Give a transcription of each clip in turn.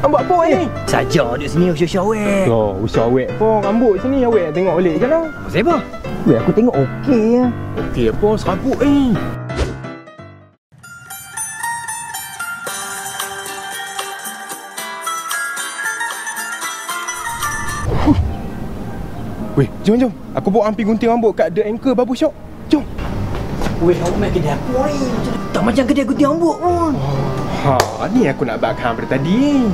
Buat apa ni? Saja duduk sini usah-usah awet. Oh, usah awet pun. Rambut sini awet tengok balik je lah. Siapa? Weh, aku tengok okey ya. Okey apa? Serabut ni. Weh, jom jom. Aku bawa ampi gunting rambut kat The Anchor Barber Shop. Jom. Weh, awak main kedai aku ni. Tak macam kedai gunting rambut pun. Ha, ni aku nak bak hang daripada tadi.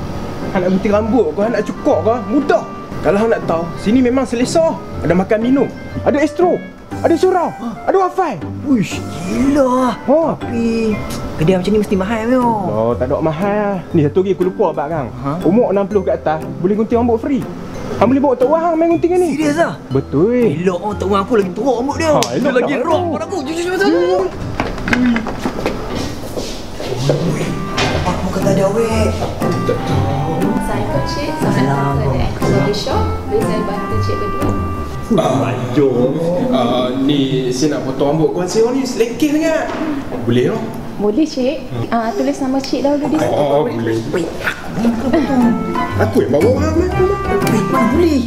Hang nak gunting rambut ke, hang nak cukur ke? Mudah. Kalau hang nak tahu, sini memang selesa. Ada makan minum, ada estro, ada surau, ada wifi. Uish, gila. Oh. Tapi kedai macam ni mesti mahal yo. Oh, tak ada mahal. Ni satu lagi aku lupa bak kang. Ha? Umur 60 ke atas, boleh gunting rambut free. Hang boleh bawa tok wang main gunting ni. Serius ah? Betul. Elok oh, tok aku lagi teruk rambut dia. Ha, elok lagi tak rock aku. pada aku. Jujur jujur jujur. Apa kata dia weh? Saya Kak Cik, selamat datang Shop. Boleh saya bantu Cik berdua? Jom. Uh, ni saya nak potong rambut kawan saya ni selekeh sangat. Boleh tak? Boleh Cik. Ah, tulis nama Cik dahulu di situ. Oh, boleh. Aku yang bawa aku. weh, mana boleh?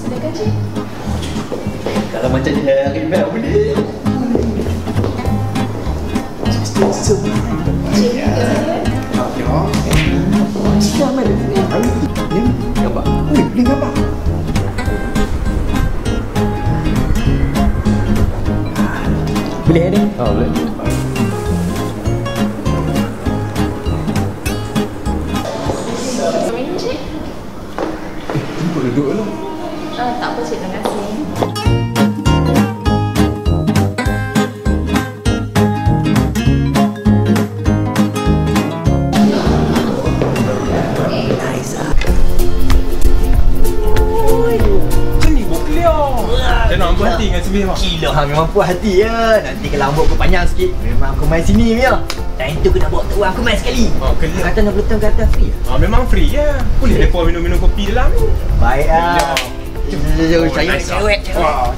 Silakan Cik. Kalau macam ni hari ni boleh. Cik, ke saya. Gambar. Weh, boleh gambar. Boleh ni? Oh, boleh. Sama ini Cik. Duduk duduk lah. Ah, tak apa Cik, terima kasih. Ambil hati dengan sini mak. Gila hang memang puas hati ya. Nanti kalau rambut aku panjang sikit, memang aku main sini ya. Time tu aku nak bawa tok aku main sekali. Oh, clear. Kata nak letak ke atas free. Ah, memang free ya. Boleh depa minum-minum kopi dalam ni. Baik ah. Jom, jom, jom, saya cewek, cewek. Wah,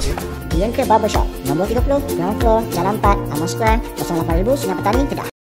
Yang ke Barbershop, nombor 30, Ground Floor, Jalan 4, Amos Square, 08000 Sungai Petani, Kedah.